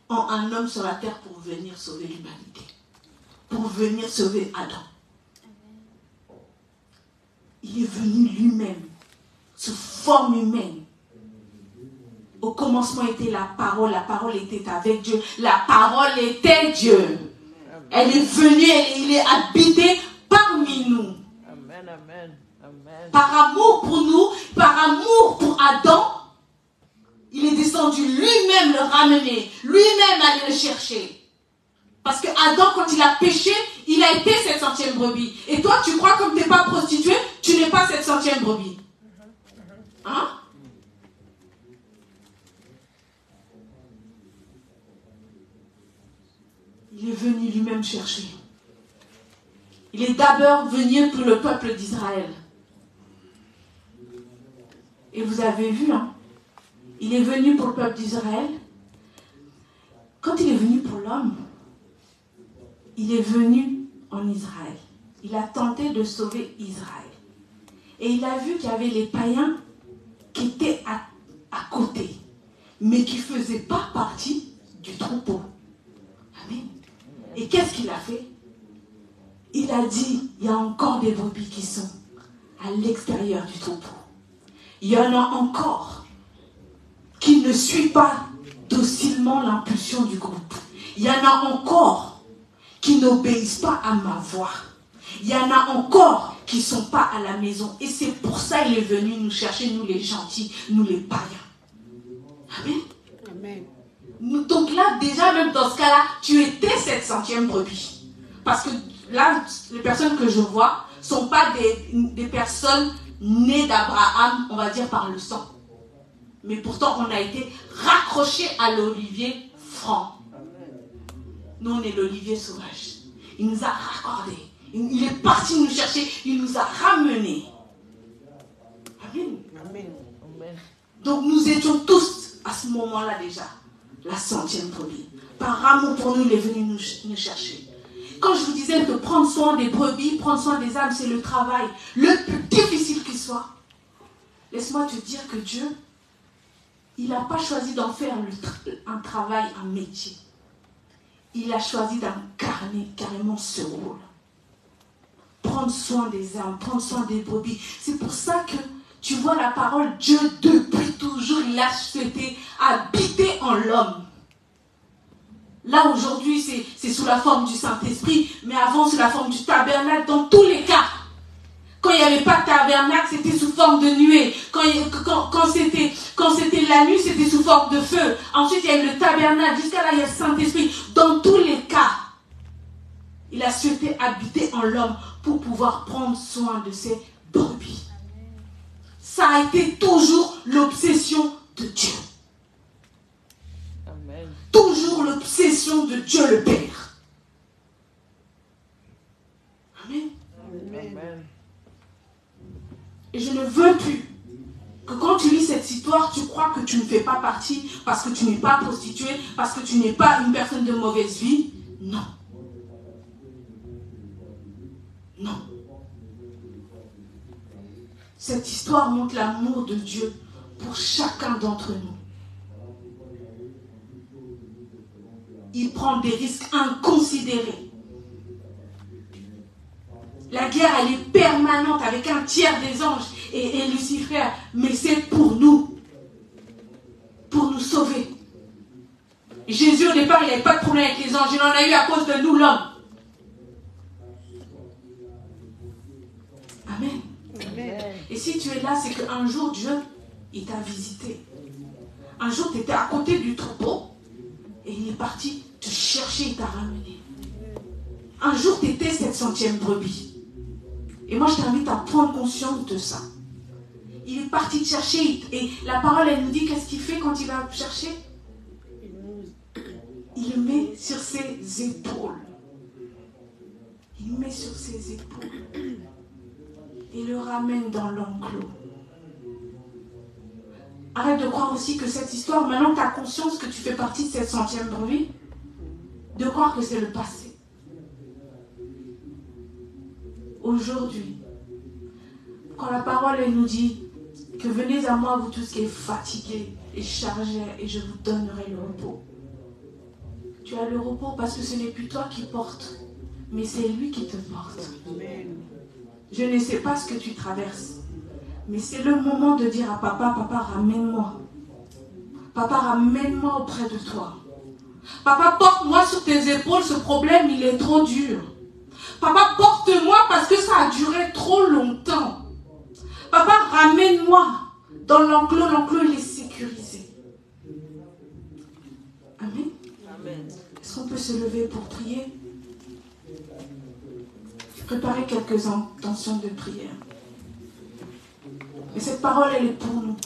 en un homme sur la terre pour venir sauver l'humanité. Pour venir sauver Adam. Il est venu lui-même, sous forme humaine. Au commencement était la parole, la parole était avec Dieu, la parole était Dieu. Elle est venue, elle, il est habité parmi nous. Amen, amen, amen. Par amour pour nous, par amour pour Adam, il est descendu lui-même le ramener, lui-même aller le chercher. Parce que Adam, quand il a péché, il a été cette centième brebis. Et toi, tu crois comme tu n'es pas prostituée, tu n'es pas cette centième brebis. Hein? Il est venu lui-même chercher. Il est d'abord venu pour le peuple d'Israël. Et vous avez vu, hein, il est venu pour le peuple d'Israël. Quand il est venu pour l'homme, il est venu en Israël. Il a tenté de sauver Israël. Et il a vu qu'il y avait les païens qui étaient à, côté, mais qui ne faisaient pas partie du troupeau. Amen. Et qu'est-ce qu'il a fait? Il a dit, il y a encore des brebis qui sont à l'extérieur du troupeau. Il y en a encore qui ne suivent pas docilement l'impulsion du groupe. Il y en a encore qui n'obéissent pas à ma voix. Il y en a encore qui ne sont pas à la maison. Et c'est pour ça qu'il est venu nous chercher, nous les gentils, nous les païens. Amen. Donc là, déjà, même dans ce cas-là, tu étais cette centième brebis. Parce que là, les personnes que je vois sont pas des, des personnes nées d'Abraham, on va dire, par le sang. Mais pourtant, on a été raccrochés à l'olivier franc. Nous, on est l'olivier sauvage. Il nous a raccordés. Il est parti nous chercher. Il nous a ramenés. Amen. Donc nous étions tous à ce moment-là déjà la centième brebis. Par amour pour nous, il est venu nous, nous chercher. Quand je vous disais que prendre soin des brebis, prendre soin des âmes, c'est le travail le plus difficile qui soit. Laisse-moi te dire que Dieu, il n'a pas choisi d'en faire un travail, un métier. Il a choisi d'incarner carrément ce rôle. Prendre soin des âmes, prendre soin des brebis. C'est pour ça que tu vois la parole, Dieu depuis toujours, il a souhaité habiter en l'homme. Là aujourd'hui, c'est- sous la forme du Saint-Esprit, mais avant sous la forme du tabernacle, dans tous les cas. Quand il n'y avait pas de tabernacle, c'était sous forme de nuée. Quand, quand, quand c'était la nuit, c'était sous forme de feu. Ensuite, il y a eu le tabernacle. Jusqu'à là, il y a le Saint-Esprit. Dans tous les cas, Il a souhaité habiter en l'homme pour pouvoir prendre soin de ses brebis. Ça a été toujours l'obsession de Dieu. Amen. Toujours l'obsession de Dieu le Père. Amen. Amen. Et je ne veux plus que quand tu lis cette histoire, tu crois que tu ne fais pas partie parce que tu n'es pas prostituée, parce que tu n'es pas une personne de mauvaise vie. Non. Non. Cette histoire montre l'amour de Dieu pour chacun d'entre nous. Il prend des risques inconsidérés. La guerre, elle est permanente avec un tiers des anges et, et Lucifer. Mais c'est pour nous. Pour nous sauver. Jésus, au départ, il n'avait pas de problème avec les anges. Il en a eu à cause de nous, l'homme. Amen. Et si tu es là, c'est qu'un jour, Dieu, il t'a visité. Un jour, tu étais à côté du troupeau et il est parti te chercher, il t'a ramené. Un jour, tu étais cette centième brebis. Et moi, je t'invite à prendre conscience de ça. Il est parti te chercher et la parole, elle nous dit qu'est-ce qu'il fait quand il va chercher? Il le met sur ses épaules. Il le met sur ses épaules et le ramène dans l'enclos. Arrête de croire aussi que cette histoire, maintenant tu as conscience que tu fais partie de cette centième brebis, de croire que c'est le passé. Aujourd'hui, quand la parole nous dit que venez à moi, vous tous qui êtes fatigués et chargés, et je vous donnerai le repos. Tu as le repos parce que ce n'est plus toi qui portes, mais c'est lui qui te porte. Je ne sais pas ce que tu traverses, mais c'est le moment de dire à papa, papa, ramène-moi. Papa, ramène-moi auprès de toi. Papa, porte-moi sur tes épaules, ce problème, il est trop dur. Papa, porte-moi parce que ça a duré trop longtemps. Papa, ramène-moi dans l'enclos. L'enclos, il est sécurisé. Amen. Amen. Est-ce qu'on peut se lever pour prier? Préparer quelques intentions de prière. Mais cette parole, elle est pour nous.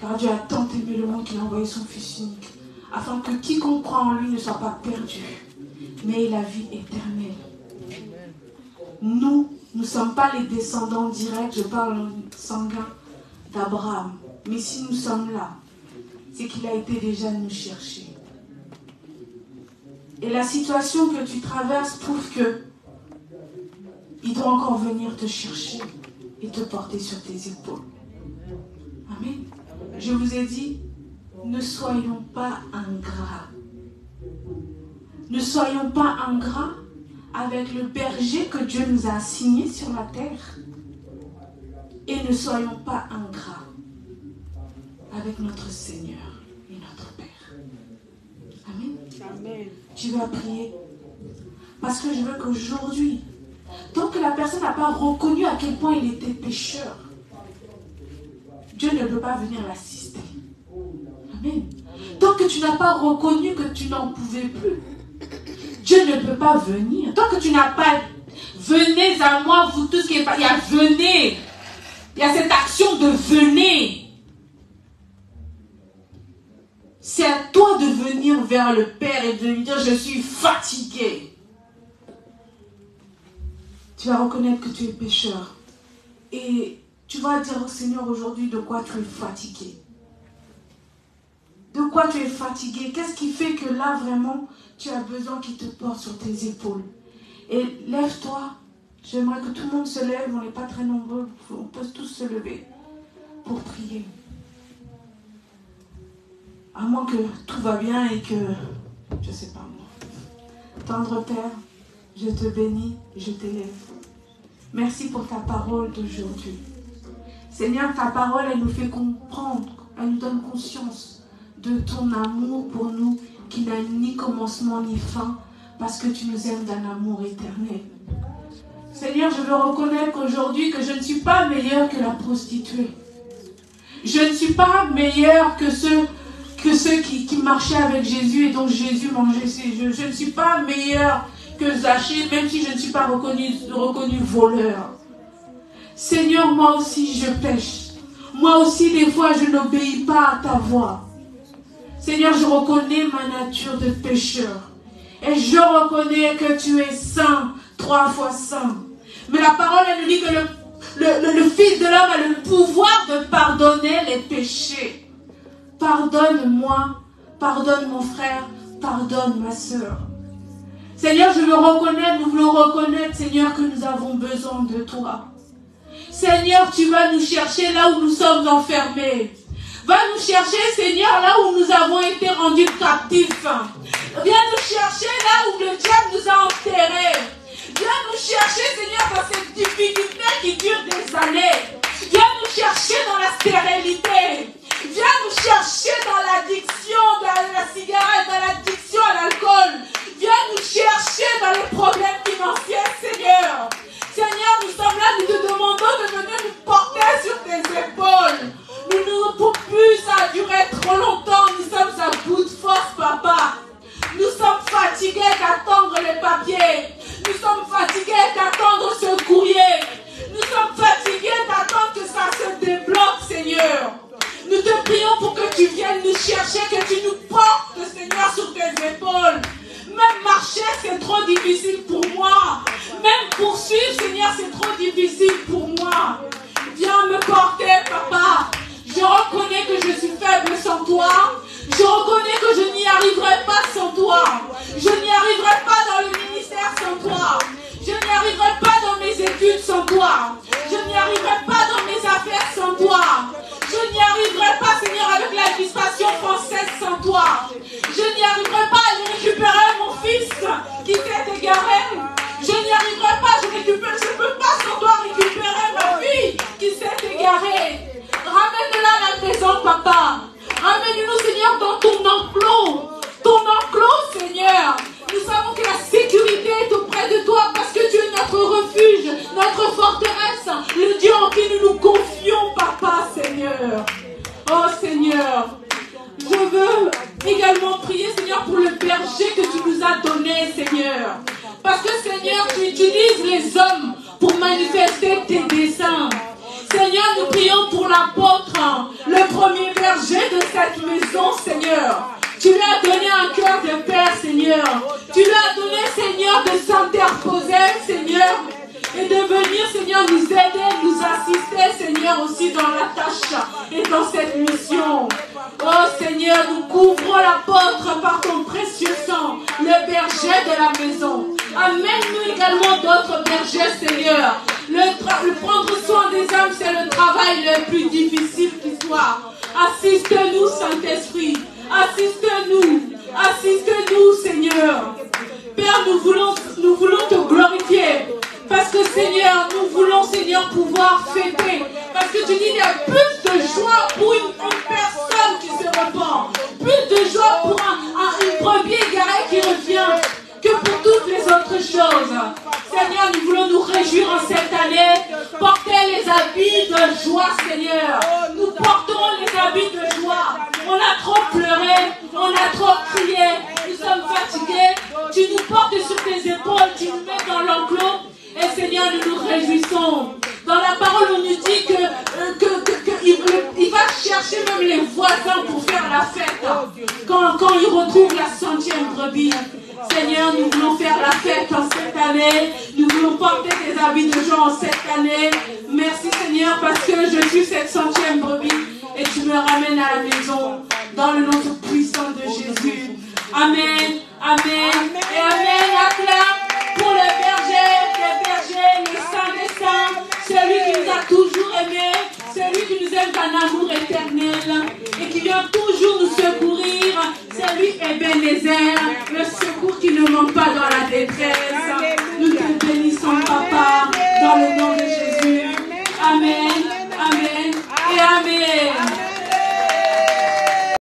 Car Dieu a tant aimé le monde qu'il a envoyé son Fils unique, afin que quiconque croit en lui ne soit pas perdu, mais ait la vie éternelle. Nous, nous ne sommes pas les descendants directs, je parle sanguin d'Abraham. Mais si nous sommes là, c'est qu'il a été déjà nous chercher. Et la situation que tu traverses prouve que il doit encore venir te chercher et te porter sur tes épaules. Amen. Je vous ai dit, ne soyons pas ingrats. Ne soyons pas ingrats avec le berger que Dieu nous a assigné sur la terre. Et ne soyons pas ingrats avec notre Seigneur et notre Père. Amen. Amen. Tu vas prier. Parce que je veux qu'aujourd'hui, tant que la personne n'a pas reconnu à quel point il était pécheur, Dieu ne peut pas venir l'assister. Amen. Tant que tu n'as pas reconnu que tu n'en pouvais plus, Dieu ne peut pas venir. Tant que tu n'as pas venez à moi, vous tous qui êtes pas. Il y a venez. Il y a cette action de venez. C'est à toi de venir vers le Père et de lui dire je suis fatigué. Tu vas reconnaître que tu es pécheur. Et tu vas dire au Seigneur aujourd'hui de quoi tu es fatigué. De quoi tu es fatigué Qu'est-ce qui fait que là vraiment tu as besoin qu'il te porte sur tes épaules Et lève-toi. J'aimerais que tout le monde se lève. On n'est pas très nombreux. On peut tous se lever pour prier. À moins que tout va bien et que, je sais pas moi. Tendre Père, je te bénis, je t'élève. Merci pour ta parole d'aujourd'hui. Seigneur, ta parole, elle nous fait comprendre, elle nous donne conscience de ton amour pour nous qui n'a ni commencement ni fin, parce que tu nous aimes d'un amour éternel. Seigneur, je veux reconnaître qu'aujourd'hui que je ne suis pas meilleure que la prostituée. Je ne suis pas meilleure que ceux, qui marchaient avec Jésus et dont Jésus mangeait ses jeux. Je ne suis pas meilleure que Zachée, même si je ne suis pas reconnu, reconnu voleur. Seigneur, moi aussi je pêche. Moi aussi des fois je n'obéis pas à ta voix. Seigneur, je reconnais ma nature de pécheur. Et je reconnais que tu es saint, trois fois saint. Mais la parole, elle dit que le Fils de l'homme a le pouvoir de pardonner les péchés. Pardonne-moi, pardonne mon frère, pardonne ma soeur. Seigneur, je veux reconnaître, nous voulons reconnaître, Seigneur, que nous avons besoin de toi. Seigneur, tu vas nous chercher là où nous sommes enfermés. Va nous chercher, Seigneur, là où nous avons été rendus captifs. Viens nous chercher là où le diable nous a enterrés. Viens nous chercher, Seigneur, dans cette difficulté qui dure des années. Viens nous chercher dans la stérilité. Viens nous chercher dans l'addiction, dans la cigarette, dans l'addiction à l'alcool. Viens nous chercher dans les problèmes financiers, Seigneur. Seigneur, nous sommes là, nous te demandons de venir nous porter sur tes épaules. Nous ne pouvons plus, ça duré trop longtemps. Nous sommes à bout de force, papa. Nous sommes fatigués d'attendre les papiers. Nous sommes fatigués d'attendre ce courrier. Nous sommes fatigués d'attendre que ça se débloque, Seigneur. Nous te prions pour que tu viennes nous chercher, que tu nous portes, Seigneur, sur tes épaules. Même marcher, c'est trop difficile pour moi. Même poursuivre, Seigneur, c'est trop difficile pour moi. Viens me porter, papa. Je reconnais que je suis faible sans toi. Je reconnais que je n'y arriverai pas sans toi. Je n'y arriverai pas dans le ministère sans toi. Je n'y arriverai pas dans mes études sans toi. Je n'y arriverai pas dans mes affaires sans toi. Je n'y arriverai pas, Seigneur, avec l'administration française sans toi. Je n'y arriverai pas à aller récupérer mon fils qui s'est égaré. Je n'y arriverai pas, je ne peux pas sans toi récupérer ma fille qui s'est égarée. Ramène-la à la maison, papa. Ramène-nous, Seigneur, dans ton enclos. Ton enclos, Seigneur. Nous savons que la sécurité est auprès de toi parce que tu es notre refuge, notre forteresse, le Dieu en qui nous nous confions, papa, Seigneur. Oh, Seigneur. Je veux également prier, Seigneur, pour le berger que tu nous as donné, Seigneur. Parce que, Seigneur, tu utilises les hommes pour manifester tes desseins. Seigneur, nous prions pour l'apôtre, le premier berger de cette maison, Seigneur. Tu lui as donné un cœur de père, Seigneur. Tu lui as donné, Seigneur, de s'interposer, Seigneur. Et de venir, Seigneur, nous aider, nous assister, Seigneur, aussi dans la tâche et dans cette mission. Oh Seigneur, nous couvrons l'apôtre par ton précieux sang, de la maison. Amène-nous également d'autres bergers, Seigneur. Le, le prendre soin des âmes, c'est le travail le plus difficile qui soit. Assiste-nous, Saint-Esprit. Assiste-nous. Assiste-nous, Seigneur. Père, nous voulons, nous voulons te glorifier. Parce que Seigneur, nous voulons Seigneur pouvoir fêter. Parce que tu dis qu'il y a plus de joie pour une, personne qui se repent. Plus de joie pour un, un, une qui revient que pour toutes les autres choses. Seigneur, nous voulons nous réjouir en cette année. Porter les habits de joie, Seigneur. Nous portons les habits de joie. On a trop pleuré, on a trop crié, nous sommes fatigués. Tu nous portes sur tes épaules, tu nous mets dans l'enclos. Et Seigneur, nous nous réjouissons. Dans la parole, on nous dit que, que, va chercher même les voisins pour faire la fête. Quand, quand il retrouve la centième brebis. Seigneur, nous voulons faire la fête en cette année. Nous voulons porter tes habits de joie en cette année. Merci Seigneur parce que je suis cette centième brebis et tu me ramènes à la maison dans le nom puissant de Jésus. Amen, amen et amen. Acclame pour le berger des bergers, le saint des saints, celui qui nous a toujours aimés, celui qui nous aime d'un amour éternel et qui vient toujours nous secourir. C'est lui Ebenezer, le secours qui ne manque pas dans la détresse. Nous te bénissons, Papa, dans le nom de Jésus. Amen, amen.